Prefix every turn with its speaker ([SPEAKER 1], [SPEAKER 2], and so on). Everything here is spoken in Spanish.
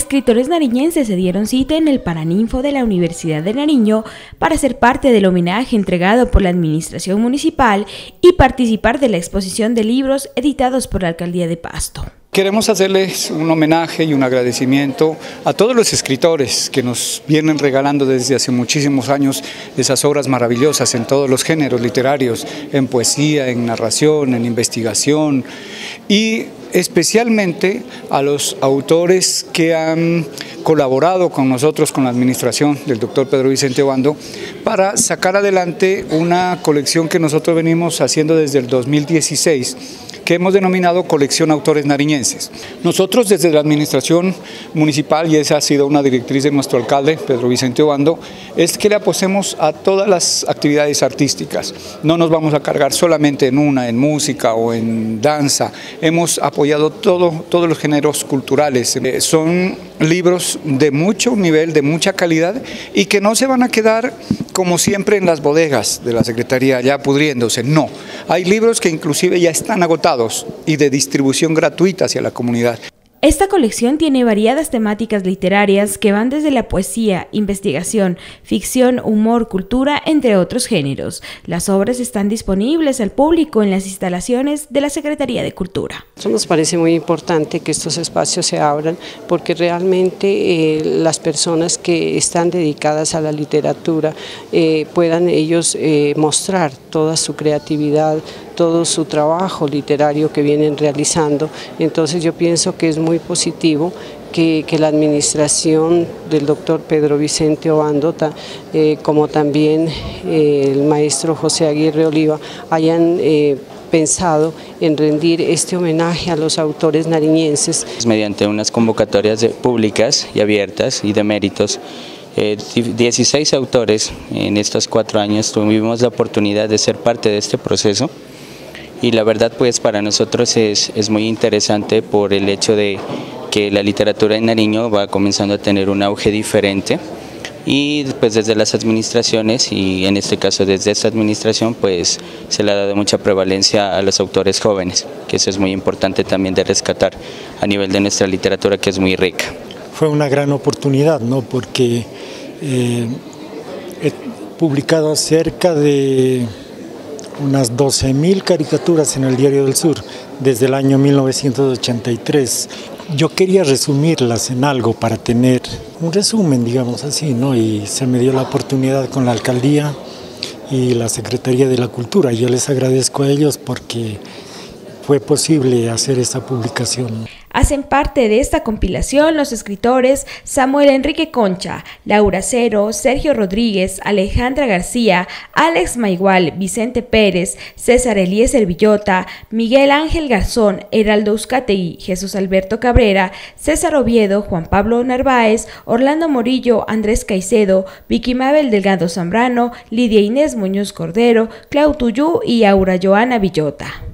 [SPEAKER 1] escritores nariñenses se dieron cita en el Paraninfo de la Universidad de Nariño para ser parte del homenaje entregado por la Administración Municipal y participar de la exposición de libros editados por la Alcaldía de Pasto.
[SPEAKER 2] Queremos hacerles un homenaje y un agradecimiento a todos los escritores que nos vienen regalando desde hace muchísimos años esas obras maravillosas en todos los géneros literarios, en poesía, en narración, en investigación y especialmente a los autores que han colaborado con nosotros, con la administración del doctor Pedro Vicente Obando, para sacar adelante una colección que nosotros venimos haciendo desde el 2016 que hemos denominado Colección Autores Nariñenses. Nosotros desde la Administración Municipal, y esa ha sido una directriz de nuestro alcalde, Pedro Vicente Obando, es que le apostemos a todas las actividades artísticas. No nos vamos a cargar solamente en una, en música o en danza. Hemos apoyado todo, todos los géneros culturales. Eh, son libros de mucho nivel, de mucha calidad y que no se van a quedar como siempre en las bodegas de la Secretaría ya pudriéndose. No, hay libros que inclusive ya están agotados y de distribución gratuita hacia la comunidad.
[SPEAKER 1] Esta colección tiene variadas temáticas literarias que van desde la poesía, investigación, ficción, humor, cultura, entre otros géneros. Las obras están disponibles al público en las instalaciones de la Secretaría de Cultura.
[SPEAKER 3] Eso nos parece muy importante que estos espacios se abran porque realmente eh, las personas que están dedicadas a la literatura eh, puedan ellos eh, mostrar toda su creatividad, todo su trabajo literario que vienen realizando. Entonces yo pienso que es muy positivo que, la administración del doctor Pedro Vicente Obandota, eh, como también eh, el maestro José Aguirre Oliva, hayan eh, pensado en rendir este homenaje a los autores nariñenses.
[SPEAKER 4] Mediante unas convocatorias públicas y abiertas y de méritos, 16 autores en estos cuatro años tuvimos la oportunidad de ser parte de este proceso y la verdad pues para nosotros es, es muy interesante por el hecho de que la literatura en Nariño va comenzando a tener un auge diferente y pues desde las administraciones y en este caso desde esta administración pues se le ha dado mucha prevalencia a los autores jóvenes, que eso es muy importante también de rescatar a nivel de nuestra literatura que es muy rica.
[SPEAKER 5] Fue una gran oportunidad, ¿no? porque eh, he publicado cerca de unas 12.000 caricaturas en el Diario del Sur desde el año 1983. Yo quería resumirlas en algo para tener un resumen, digamos así, ¿no? Y se me dio la oportunidad con la alcaldía y la Secretaría de la Cultura. Yo les agradezco a ellos porque fue posible hacer esta publicación.
[SPEAKER 1] Hacen parte de esta compilación los escritores Samuel Enrique Concha, Laura Cero, Sergio Rodríguez, Alejandra García, Alex Maigual, Vicente Pérez, César Eliezer Villota, Miguel Ángel Garzón, Heraldo Uzcategui, Jesús Alberto Cabrera, César Oviedo, Juan Pablo Narváez, Orlando Morillo, Andrés Caicedo, Vicky Mabel Delgado Zambrano, Lidia Inés Muñoz Cordero, Clau Tuyú y Aura Joana Villota.